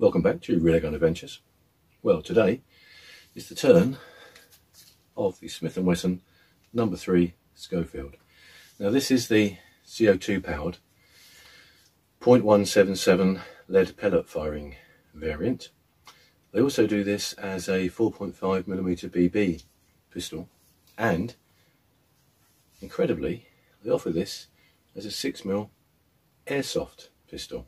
Welcome back to Real Airgun Adventures. Well, today is the turn of the Smith & Wesson number 3 Schofield. Now this is the CO2 powered 0.177 lead pellet firing variant. They also do this as a 4.5mm BB pistol and incredibly they offer this as a 6mm airsoft pistol.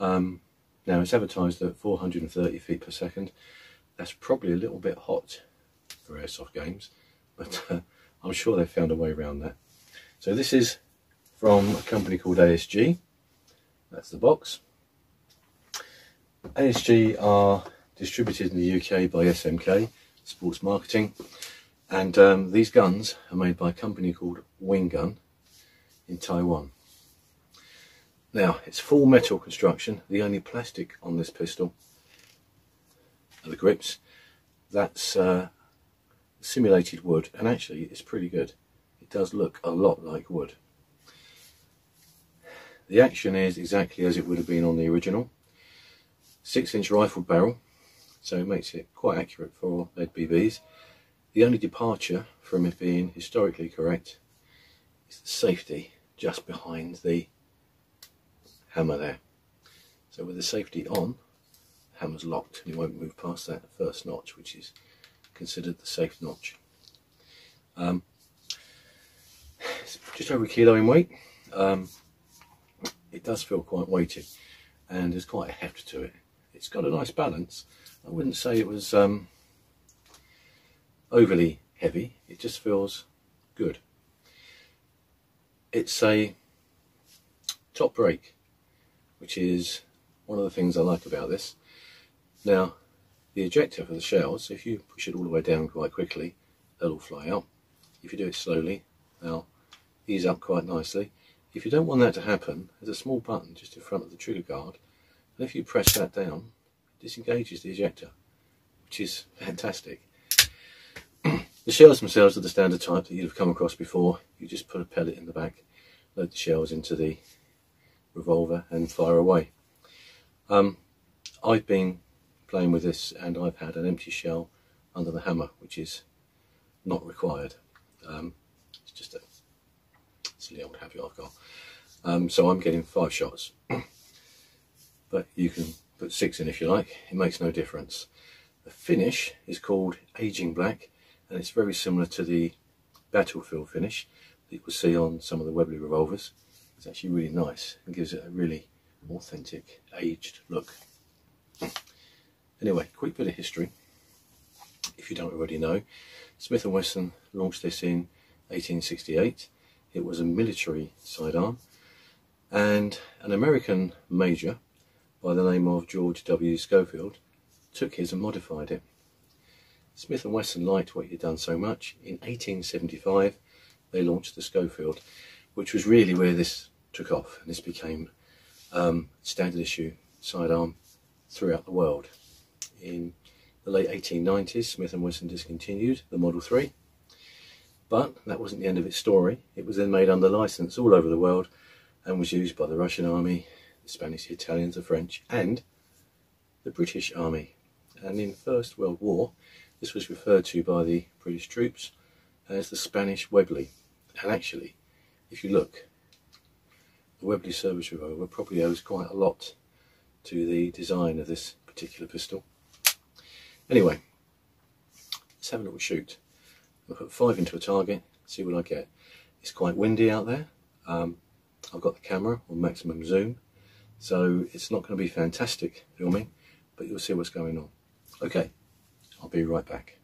Um, now it's advertised at 430 feet per second. That's probably a little bit hot for airsoft games, but uh, I'm sure they've found a way around that. So this is from a company called ASG. That's the box. ASG are distributed in the UK by SMK, Sports Marketing, and um, these guns are made by a company called Wingun in Taiwan. Now, it's full metal construction. The only plastic on this pistol are the grips. That's uh, simulated wood, and actually it's pretty good. It does look a lot like wood. The action is exactly as it would have been on the original. 6 inch rifle barrel, so it makes it quite accurate for lead BBs. The only departure from it being historically correct is the safety just behind the hammer there. So with the safety on, the hammer's locked and you won't move past that first notch, which is considered the safe notch. Um, it's just over a kilo in weight. Um, it does feel quite weighty and there's quite a heft to it. It's got a nice balance. I wouldn't say it was um, overly heavy, it just feels good. It's a top break which is one of the things I like about this. Now, the ejector for the shells, if you push it all the way down quite quickly, they'll all fly out. If you do it slowly, they'll ease up quite nicely. If you don't want that to happen, there's a small button just in front of the trigger guard, and if you press that down, it disengages the ejector, which is fantastic. the shells themselves are the standard type that you've come across before. You just put a pellet in the back, load the shells into the revolver and fire away. Um, I've been playing with this and I've had an empty shell under the hammer which is not required. Um, it's just a silly old habit I've got. Um, so I'm getting five shots. but you can put six in if you like, it makes no difference. The finish is called Aging Black and it's very similar to the battlefield finish that you will see on some of the Webley revolvers. It's actually really nice and gives it a really authentic aged look. Anyway, quick bit of history. If you don't already know, Smith & Wesson launched this in 1868. It was a military sidearm and an American major by the name of George W. Schofield took his and modified it. Smith & Wesson liked what he'd done so much. In 1875 they launched the Schofield which was really where this took off and this became um, standard issue sidearm throughout the world. In the late 1890s, Smith & Wesson discontinued the Model 3, but that wasn't the end of its story. It was then made under license all over the world and was used by the Russian army, the Spanish, the Italians, the French, and the British army. And in the First World War, this was referred to by the British troops as the Spanish Webley. And actually, if you look, the Webley service revolver probably owes quite a lot to the design of this particular pistol. Anyway, let's have a little shoot. I'll put five into a target, see what I get. It's quite windy out there. Um, I've got the camera on maximum zoom, so it's not going to be fantastic filming, but you'll see what's going on. Okay, I'll be right back.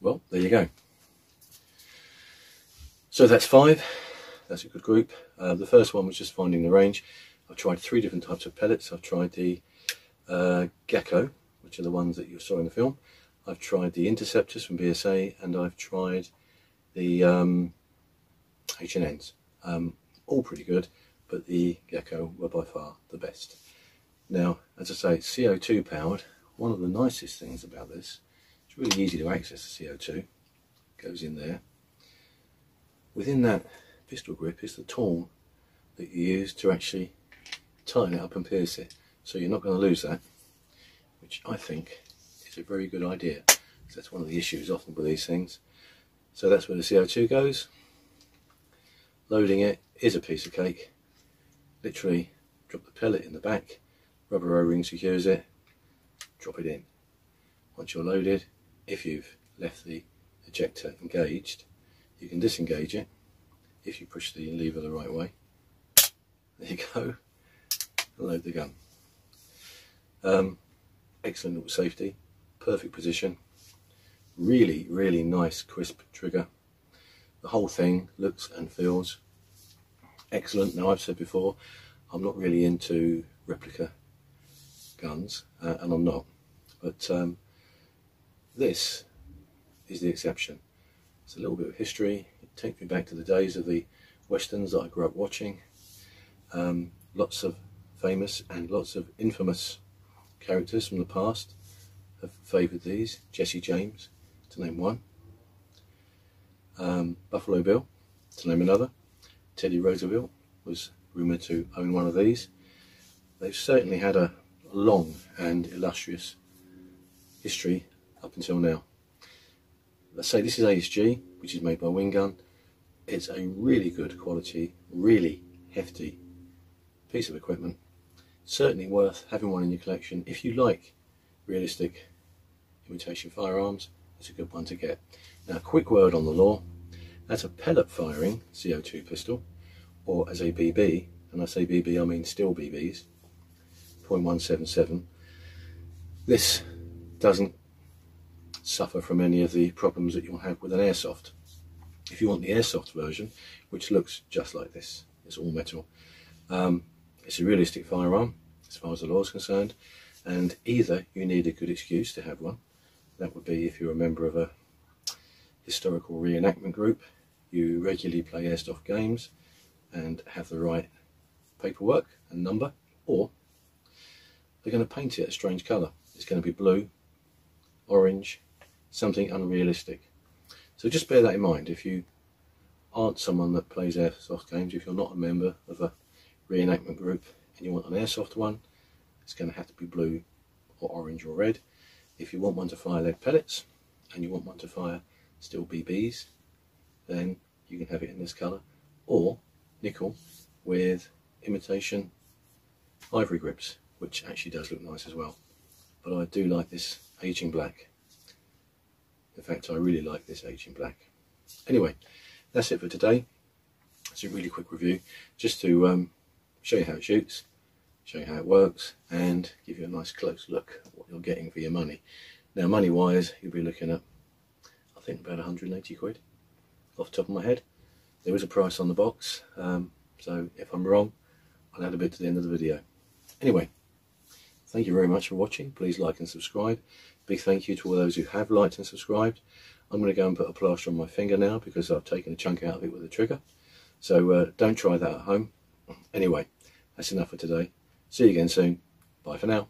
Well, there you go. So that's five. That's a good group. Uh, the first one was just finding the range. I've tried three different types of pellets. I've tried the uh, Geco, which are the ones that you saw in the film. I've tried the Interceptors from BSA, and I've tried the um, H&Ns. Um, all pretty good, but the Geco were by far the best. Now, as I say, CO2 powered. One of the nicest things about this, it's really easy to access the CO2. Goes in there. Within that pistol grip is the torn that you use to actually tighten it up and pierce it. So you're not going to lose that, which I think is a very good idea. That's one of the issues often with these things. So that's where the CO2 goes. Loading it is a piece of cake. Literally drop the pellet in the back, rubber o-ring secures it, drop it in. Once you're loaded, if you've left the ejector engaged, you can disengage it if you push the lever the right way. There you go, load the gun. Um, excellent little safety, perfect position, really, really nice crisp trigger. The whole thing looks and feels excellent. Now I've said before, I'm not really into replica guns, uh, and I'm not, but um, this is the exception. It's a little bit of history. It takes me back to the days of the westerns that I grew up watching. Um, lots of famous and lots of infamous characters from the past have favoured these. Jesse James, to name one. Um, Buffalo Bill, to name another. Teddy Roosevelt was rumoured to own one of these. They've certainly had a long and illustrious history up until now. Let's say this is ASG, which is made by Wingun. It's a really good quality, really hefty piece of equipment. Certainly worth having one in your collection if you like realistic imitation firearms. It's a good one to get. Now, quick word on the law. That's a pellet firing CO2 pistol, or as a BB, and I say BB I mean still BBs, 0.177. This doesn't suffer from any of the problems that you'll have with an airsoft. If you want the airsoft version, which looks just like this, it's all metal. Um, it's a realistic firearm as far as the law is concerned, and either you need a good excuse to have one, that would be if you're a member of a historical reenactment group, you regularly play airsoft games and have the right paperwork and number, or they're going to paint it a strange colour. It's going to be blue, orange, something unrealistic. So just bear that in mind. If you aren't someone that plays airsoft games, if you're not a member of a reenactment group and you want an airsoft one, it's going to have to be blue or orange or red. If you want one to fire lead pellets and you want one to fire steel BBs, then you can have it in this colour, or nickel with imitation ivory grips, which actually does look nice as well. But I do like this aging black. In fact, I really like this aging black. Anyway, that's it for today. It's a really quick review, just to um, show you how it shoots, show you how it works, and give you a nice close look at what you're getting for your money. Now, money-wise, you'll be looking at, I think, about 180 quid off the top of my head. There is a price on the box, um, so if I'm wrong, I'll add a bit to the end of the video. Anyway, thank you very much for watching. Please like and subscribe. Big thank you to all those who have liked and subscribed. I'm going to go and put a plaster on my finger now because I've taken a chunk out of it with a trigger. So uh, don't try that at home. Anyway, that's enough for today. See you again soon. Bye for now.